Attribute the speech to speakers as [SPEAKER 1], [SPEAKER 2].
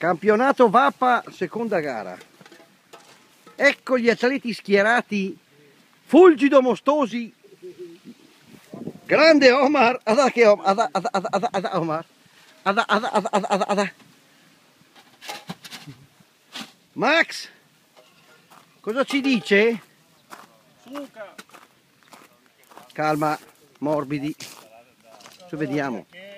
[SPEAKER 1] Campionato Vappa, seconda gara. Ecco gli atleti schierati, Fulgido Mostosi, grande Omar, ada che Omar, ada, ada, ada, ada, Omar, ada, ada, ada, ada, ada, ada. Max, cosa ci dice? Calma, morbidi. Ci vediamo.
[SPEAKER 2] Che